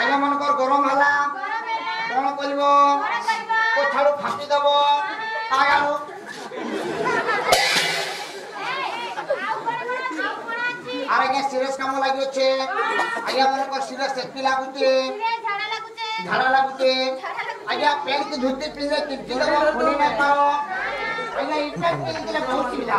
আজ্ঞা মনকর গরম হেলা কোণ করব কোথাও ফাঁকি দেব আগাল আর আজ্ঞা সিরিয়াস কাম লাগিছে আজ্ঞা মনকর সিরিয়াস সেফটি লাগুছে ঝাড়া লাগুছে আজ্ঞা প্যান্ট ধুতে পিঁধে কিচ্ছু খুলি না পাও আজ্ঞা ইটা পিঁধে বহুত সুবিধা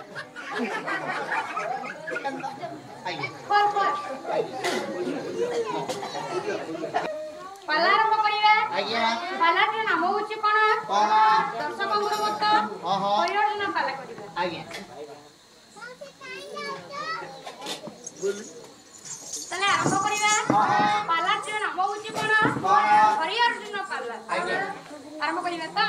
ପାଲା ଆରମ୍ଭ କରିବା ପାଲାର ନାମ ହଉଛି କଣ ଦର୍ଶକଙ୍କର ମତ ପରିୟୋଜନା ପାଲା କରିବା ତାହେଲେ ଆରମ୍ଭ କରିବା ପାଲାର ନାମ ହଉଛି କଣ ହରିଅର୍ଜୁନ ପାଲା ଆରମ୍ଭ କରିବା ତ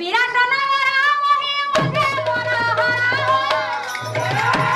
বিরাট নাম রাম হে মনে মনে হরা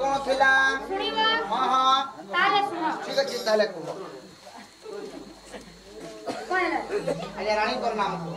কোন থিলা শুনিবা হ্যাঁ হ্যাঁ তাহলে শুন ঠিক আছে তাহলে কোন কোন আরে রানী কর নাম কো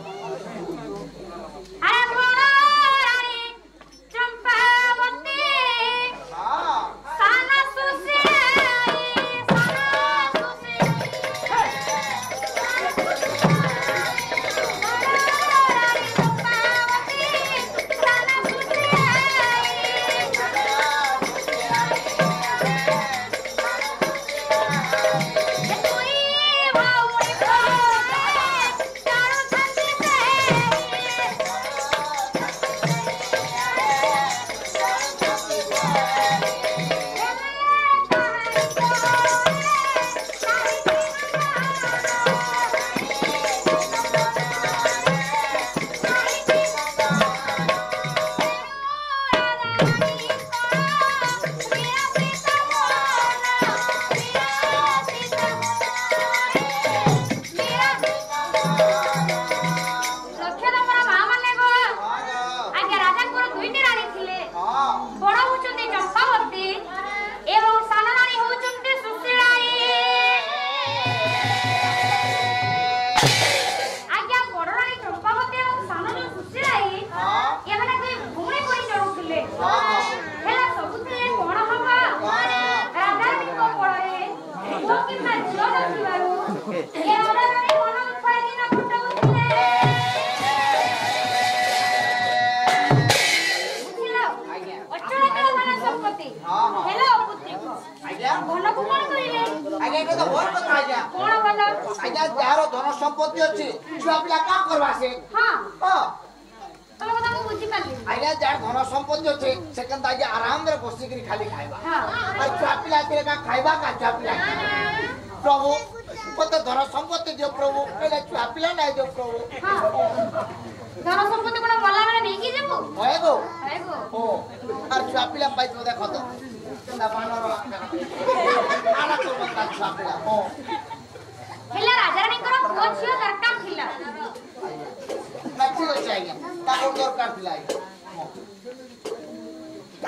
চাই না টাকার দরকার ଥିଲା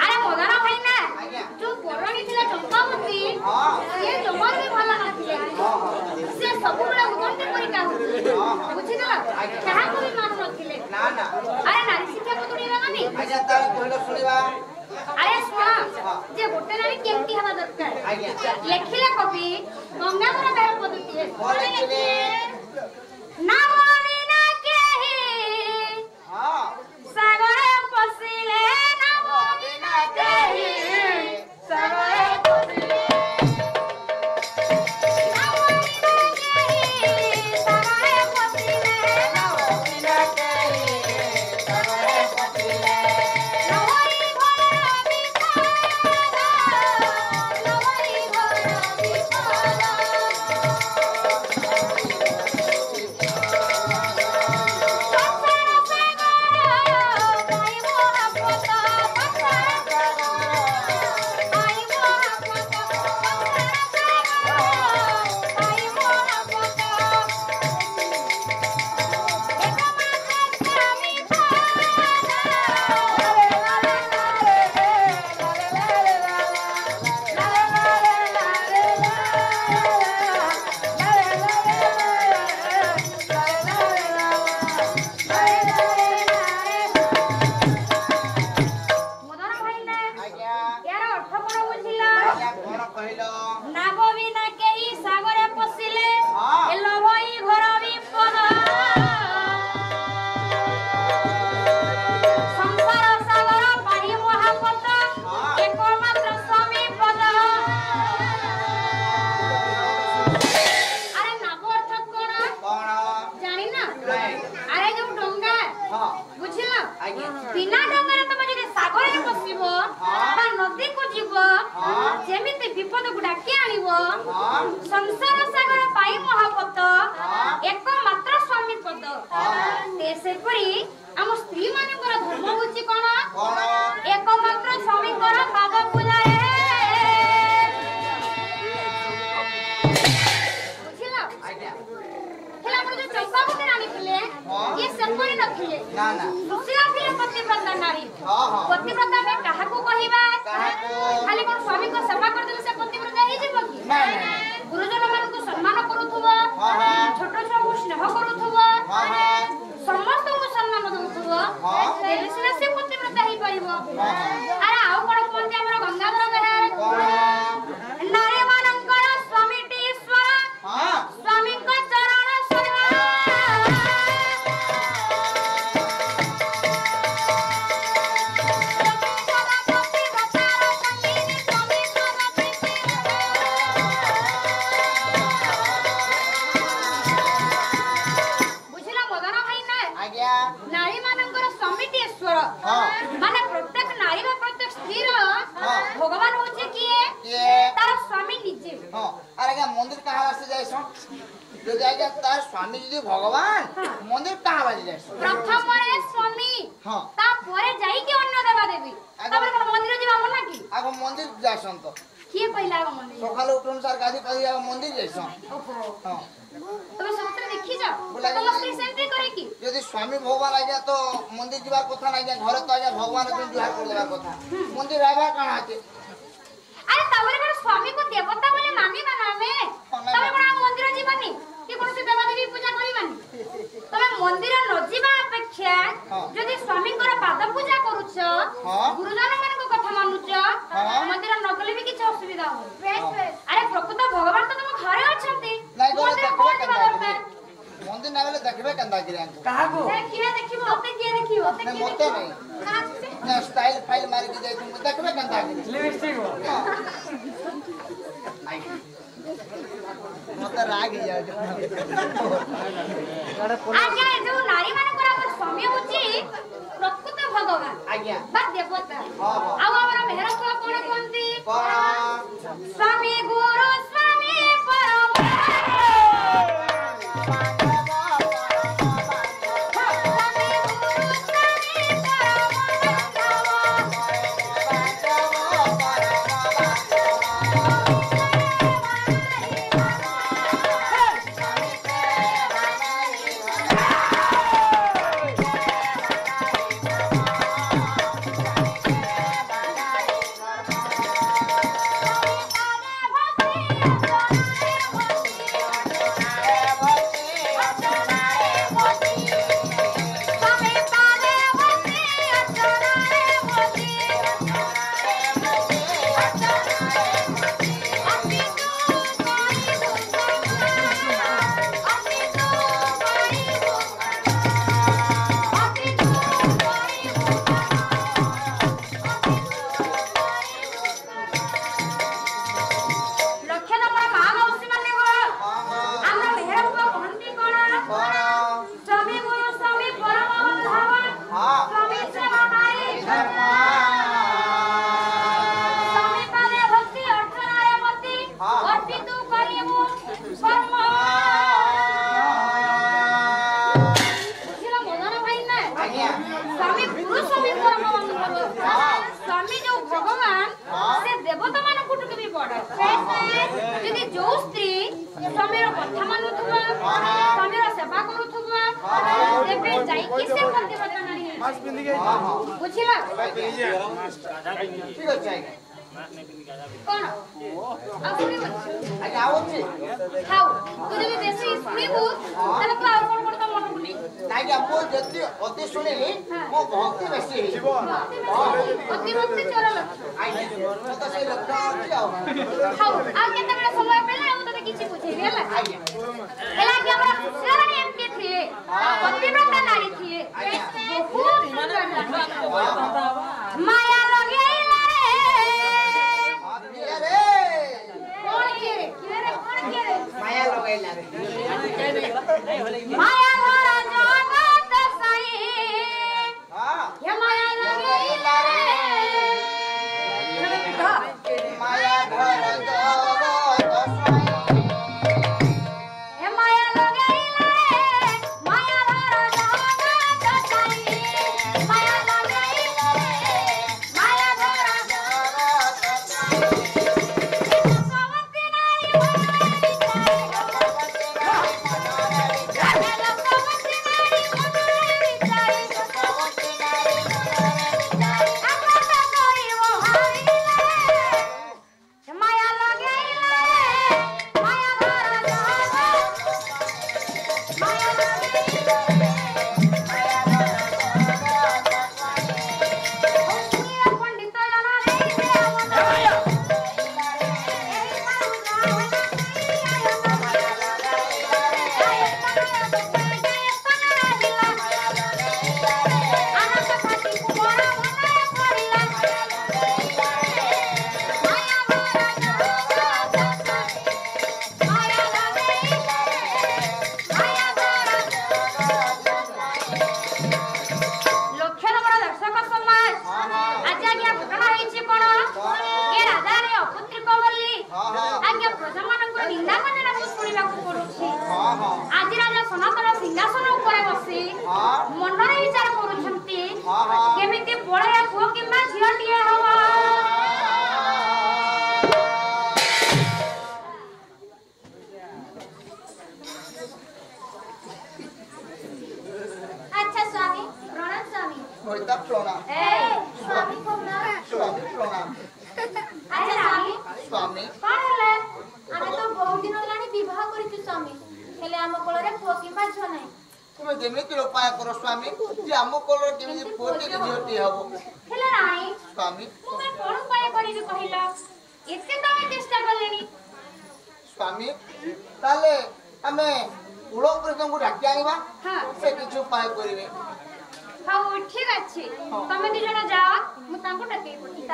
আরে মদন ভাই না তো বড় নিছিল চম্পাবতী হ্যাঁ। সে জমল বি ভাল খাতিলে হ্যাঁ, হ্যাঁ। সে সবুবেলা উদন্তে পরি কাহুতি বুঝি না কাহাকু বি মানু নথিলে না না আরে নারী শিক্ষা কতটি রাগানি আচ্ছা তা কইলো শুনিবা আরে শোনা যে গোটে নারী কেমতি হওয়া দরকার লেখিলা কবি গঙ্গাধর বের পদ্ধতি না ମନ୍ଦିର ନ ଯିବା ଅପେକ୍ଷା ଯଦି ସ୍ୱାମୀଙ୍କର ପାଦ ପୂଜା କରୁଛ ଗୁରୁଜନ ମାନଙ୍କ କଥା ମାନୁଛ ମନ୍ଦିର ନ ଗଲେ ବି କିଛି ଅସୁବିଧା ହଉନି ଆରେ ପ୍ରକୃତ ଭଗବାନ ତ ତମ ଘରେ ଅଛନ୍ତି ମନ୍ଦିର କଣ ଯିବା ଦରକାର ମନ୍ଦିର ନ ଗଲେ ଦେଖିବେ କେନ୍ତା କିରାଙ୍କୁ କାହାକୁ କିଏ ଦେଖିବ ମତେ କିଏ ଦେଖିବ ମତେ କିଏ ଦେଖିବ ନା ଷ୍ଟାଇଲ ଫାଇଲ ମାରିକି ଯାଇଛୁ ଦେଖିବେ କେନ୍ତା କିରି ଲିପଷ୍ଟିକ ନାଇଁ ଆଜ୍ଞା ଯୋଉ ସ୍ୱାମୀ ହଉଛି ପ୍ରକୃତ ଭଗବାନ ବା ଦେବତା ଆଉ ଆମର ମେହେରପୁଅ କଣ କୁହନ୍ତି ସ୍ୱାମୀ ଗୁଣ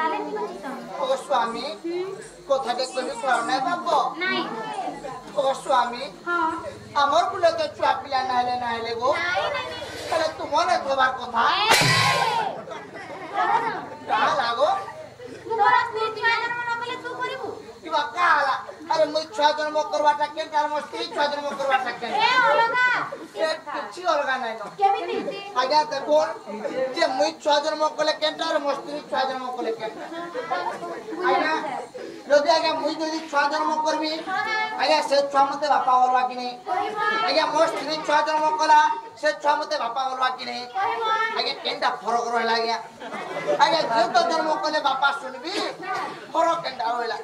ଓ ସ୍ୱାମୀ କଥାଟେ କହିବି ଶରଣ ବାପ ଓ ସ୍ୱାମୀ ଆମର ପିଲା ତ ଛୁଆ ପିଲା ନା ହେଲେ ନା ହେଲେ ଗୋ ହେଲେ ତୁମର ହେବାର କଥା କାହା ଲାଗୋ କିବା କାହା ହେଲା আরে মুই ছয় জন্ম করবা আর তার স্ত্রী ছয় জন্ম করবা এ কিছু অলগা নাই নো আগা তে দেখো যে মুই ছয় জন্ম কলে কেনটা আর স্ত্রী ছয় জন্ম কলে কেনটা আইনা যদি আজ্ঞা মুই যদি ছুয়া জন্ম করবি আজ্ঞা সে ছুয়া মতে বাপা হলবা কি নেই আজ্ঞা মো স্ত্রী ছুয়া জন্ম কলা সে ছুয়া মতে বাপা হলবা কি নেই আজ্ঞা কেনটা ফরক রহিলা আজ্ঞা আজ্ঞা ঝিও তো জন্ম কলে বাপা শুনবি ফরক কেনটা রহিলা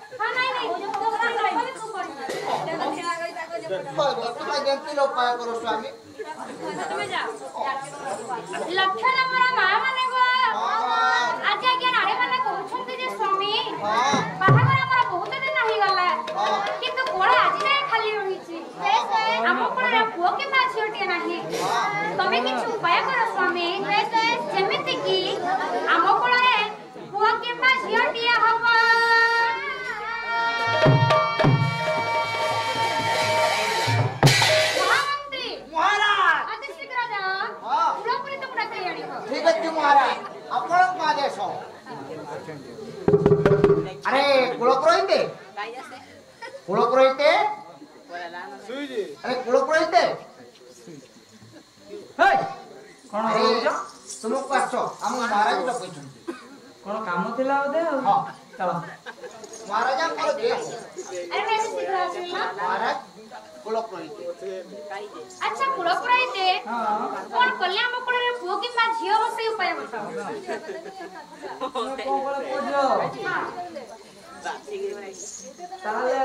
তোমার যেমতি লোক পায় করো স্বামী ଆଜ୍ଞା କିନ୍ତୁ ଗୋଡ଼ ଆଜି ଯାଏ ଖାଲି ରହିଛି ଆମ ଗୋଡ଼ର ପୁଅ କିମ୍ବା ଝିଅଟିଏ ନାହିଁ ତମେ କିଛି ଉପାୟ କର ସ୍ୱାମୀ ଯେମିତି କି ଆମ ଗୋଡ଼ରେ ପୁଅ କିମ୍ବା ଝିଅଟିଏ ହବ ଆମ ମହାରାଜ ଡକେଇଛନ୍ତି କ'ଣ କାମ ଥିଲା ବୋଧେ ଆଉ ଚାଲ ମହାରାଜ ଆମର ମହାରାଜ ଆଚ୍ଛା କୁଳପୁରାଇତେ କଣ କଲେ ଆମ କୋଳରେ ପୁଅ କିମ୍ବା ଝିଅ ବସେଇ ଉପାୟ ବତାଅ ତାହେଲେ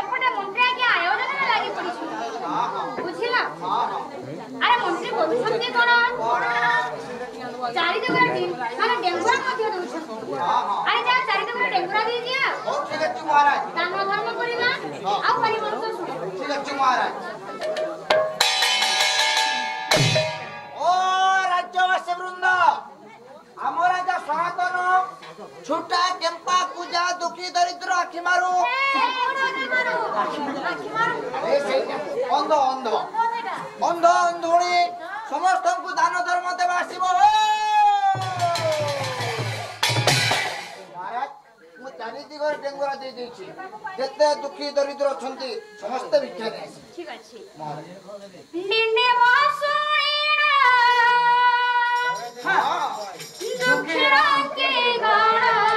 এপটে মন্ত্রী আগে আয়োজনে লাগি পড়িছু বুঝিলা আরে মন্ত্রী বলছন্তি কোন চারি দেবার দিন মানে ডেঙ্গুরা মধ্যে দউছন আরে যা চারি দেবার ডেঙ্গুরা দিয়ে দিয়া ও ঠিক আছে মহারাজ দান ধর্ম করিবা আউ পরিবর্ত শুনো ঠিক আছে মহারাজ ও রাজ্যবাসী বৃন্দ আমার রাজা স্বাগত ছোটা কেম্পা পূজা দুঃখী দরিদ্র আখি মারু অন্ধ অন্ধ অন্ধ অন্ধুণী সমস্ত দান ধর্ম দেবে আসব চারি দিগরে ডেঙ্গুরা দিয়ে দিয়েছি যেতে দুঃখী দরিদ্র অনেক সমস্ত ভিক্ষা নিয়ে ঠিক আছে 익숙해라 함께 라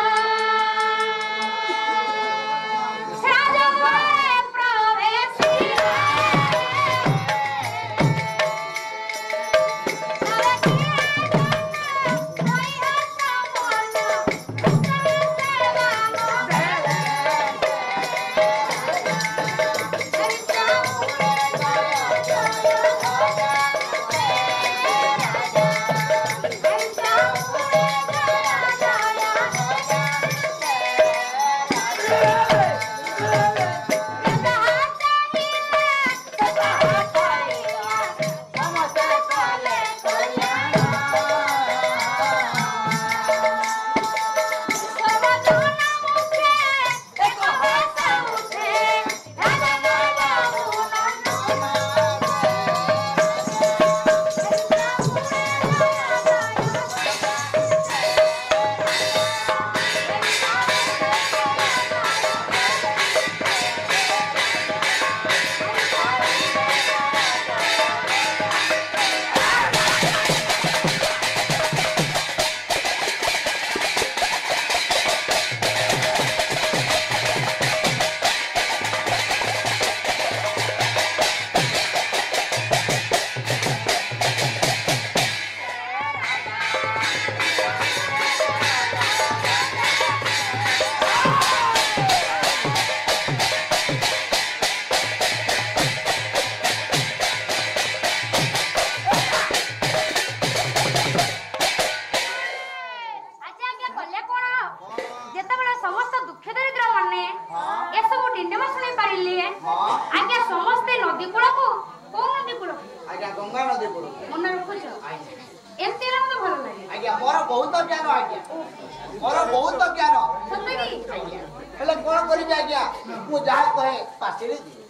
ଯାହା କହେ ପାଟିରେ ଦିଏ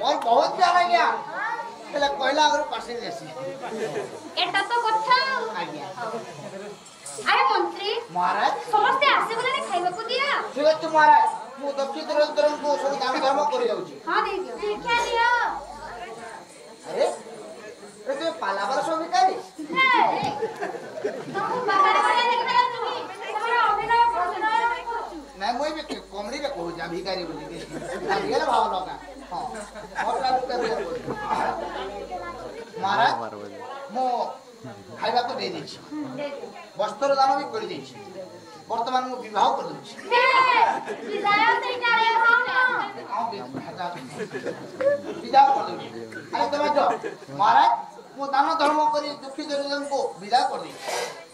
ମୋର ବହୁତ ଜ୍ଞାନ ଆଜ୍ଞା ହେଲେ କହିଲା ଆଗରୁ ପାଟିରେ ଦେସି ଏଟା ତ କଥା ଆଜ୍ଞା ଆରେ ମନ୍ତ୍ରୀ ମହାରାଜ ସମସ୍ତେ ଆସିଗଲେଣି ଖାଇବାକୁ ଦିଅ ଠିକ ଅଛି ମହାରାଜ ମୁଁ ଦକ୍ଷି ଦୂରନ୍ତରଙ୍କୁ ସବୁ ଦାନ ଧର୍ମ କରିଯାଉଛି ହଁ ଦେଇଦିଅ ଦୀକ୍ଷା ଦିଅ ଆରେ ତୁମେ ପାଲାବାର ସବୁ ଭିକାରୀ ତମକୁ ବାହାରେ ବାହାରେ ଦେଖାଯାଉଛୁ ନାଇଁ ମୁଇଁ ବି କମଡ଼ିରେ କହୁଛେ ଭିକାରୀ ବୋଲିକି ଭିକାରୀ ଭାବ ଲଗା ହଁ ମହାରାଜ ମୁଁ ଖାଇବାକୁ ଦେଇଦେଇଛି ବସ୍ତ୍ର ଦାନ ବି କରିଦେଇଛି ବର୍ତ୍ତମାନ ମୁଁ ବିବାହ କରିଦେଉଛି ବିଦାୟ କରିଦେଉଛି ଆରେ ତମେ ମହାରାଜ ମୁଁ ଦାନ ଧର୍ମ କରି ଦୁଃଖୀ ଦରିଦ୍ରଙ୍କୁ ବିଦାୟ କରିଦେଇଛି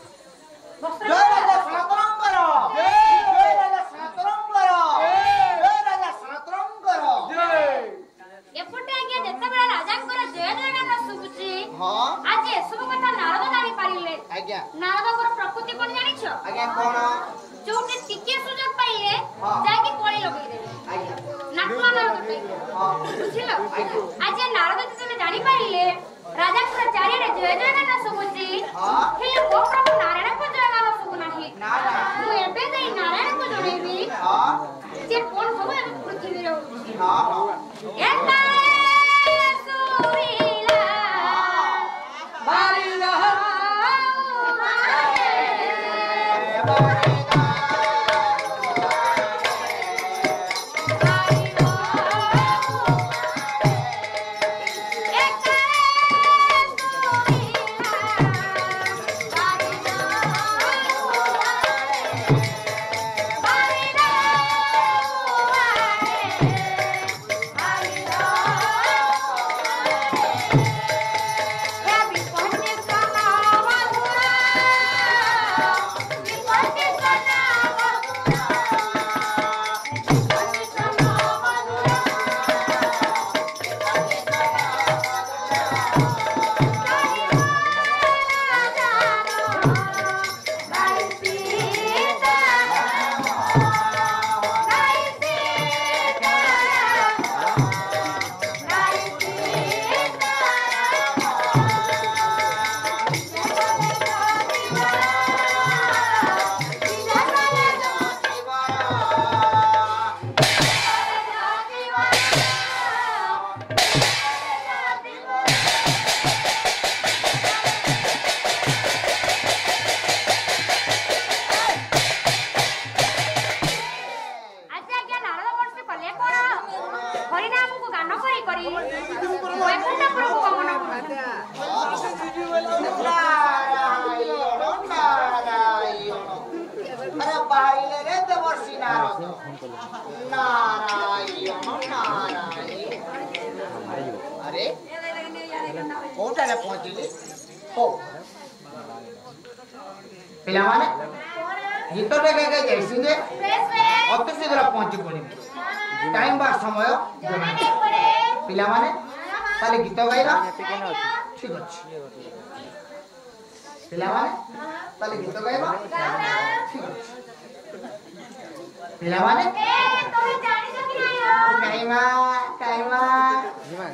¡Duele la Flandrón, pero! ¡Duele la તાલે ગીતો ગાયવા પેલાવાને એ તમે જાણી તો કે આયો ગાયવા ગાયવા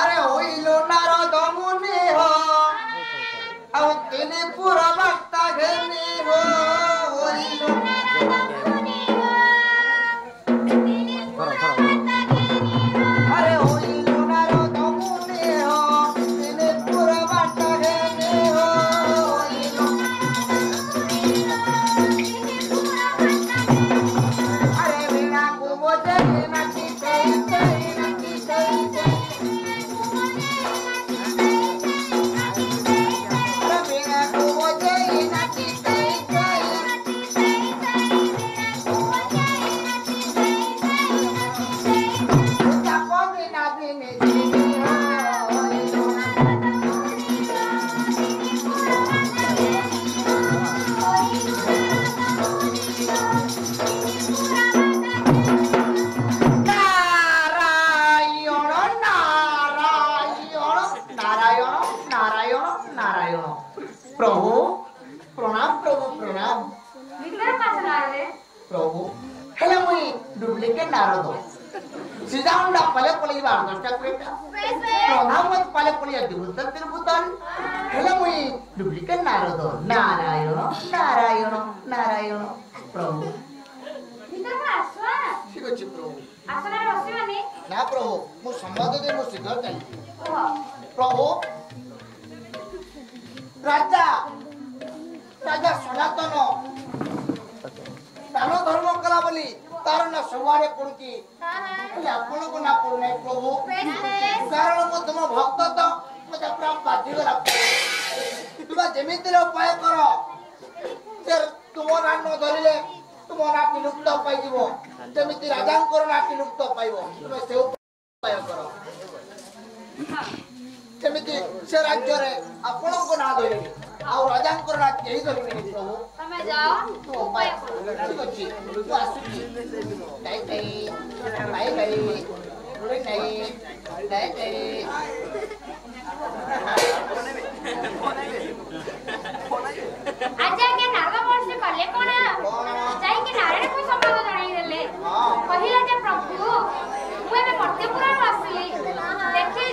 અરે ઓઈલો નારો ગમુને હો આવ તેને પૂરા વક્તા ઘને હો ઓઈલો નારો Raja, raja, sholat dono, tano dharma kalabali, ତାର ಕಾರಣ ସବୁଆଡେ ପଡୁଛି ଆପଣଙ୍କ ନା ପଡ଼ୁନାହିଁ ପ୍ରଭୁ କାରଣ ମୁଁ ତୁମ ଭକ୍ତ ତ ମୋତେ ପୁରା ବାଧିଗଲା ତୁମେ ଯେମିତି ଉପାୟ କର ଯେ ତୁମ ନାଁ ନ ଧରିଲେ ତୁମ ନାଁଟି ଲୁପ୍ତ ପାଇଯିବ ଯେମିତି ରାଜାଙ୍କର ନାଁଟି ଲୁପ୍ତ ପାଇବ ତୁମେ ସେ ଉପାୟ କର ସେମିତି ସେ ରାଜ୍ୟରେ ଆପଣଙ୍କ ନାଁ ଧରିବି ଆଉ ରାଜାଙ୍କର ନାଁ କେହି ଧରିବେନି ପ୍ରଭୁ ଠିକ ଅଛି ତୁ ଆସୁଛି ନାଇଁ ନାଇଁ ନାଇଁ ନାଇଁ ନାଇଁ ନାଇଁ ନାଇଁ ଆଜି ଆଜ୍ଞା ନାରଦ ମହର୍ଷି କଲେ କଣ ଯାଇକି ନାରାୟଣଙ୍କୁ ସମ୍ବାଦ ଜଣାଇଦେଲେ କହିଲେ ଯେ ପ୍ରଭୁ ମୁଁ ଏବେ ମର୍ତ୍ତ୍ୟପୁରରୁ ଆସିଲି ଦେଖି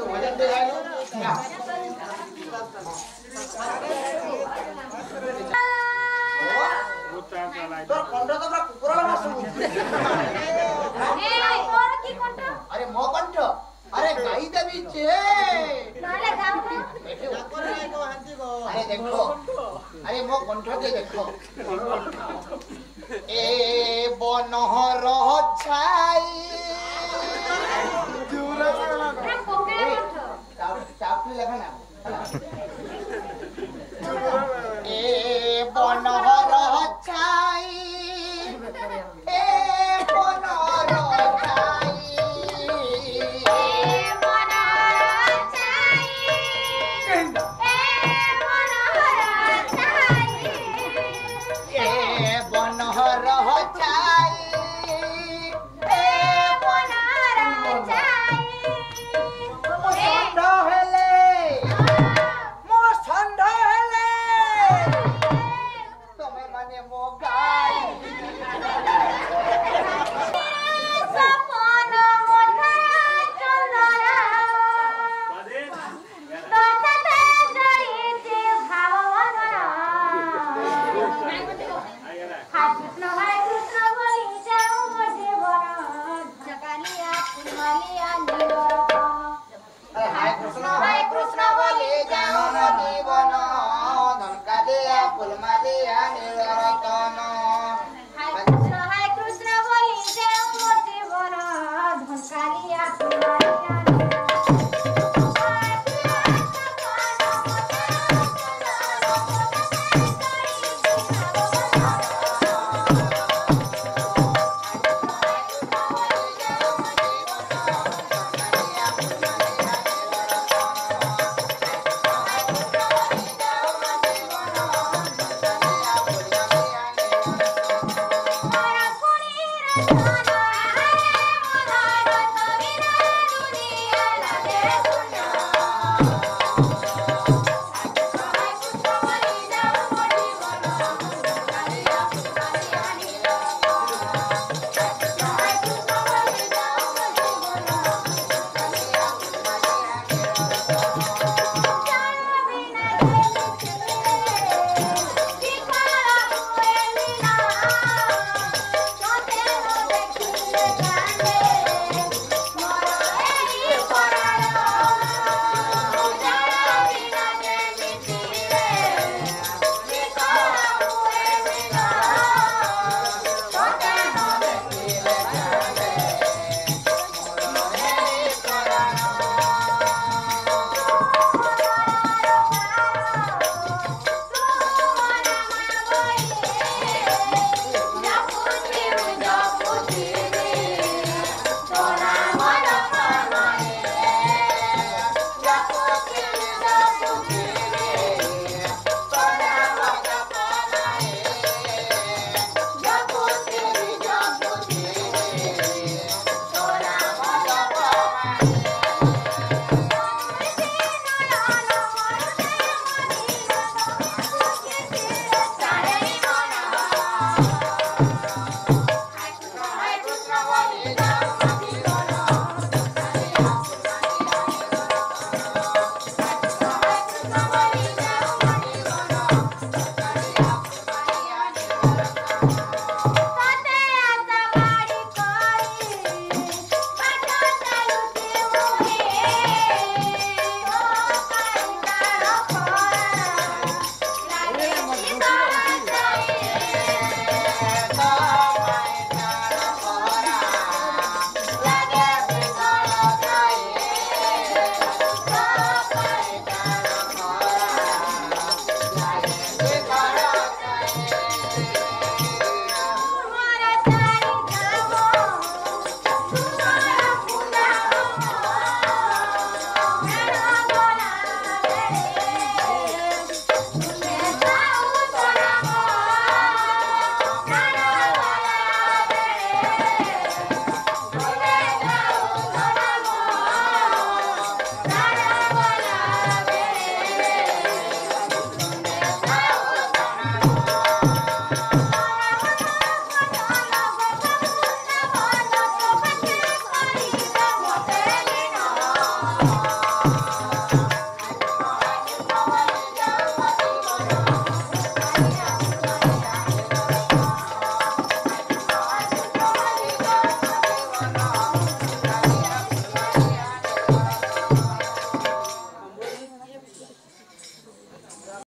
তোর কণ্ঠ তো পুরা কুকুরল মাছ আরে মো কণ্ঠ আরে গাই দেবি চে দেখো আরে মো ছাই เอ๋บอนอ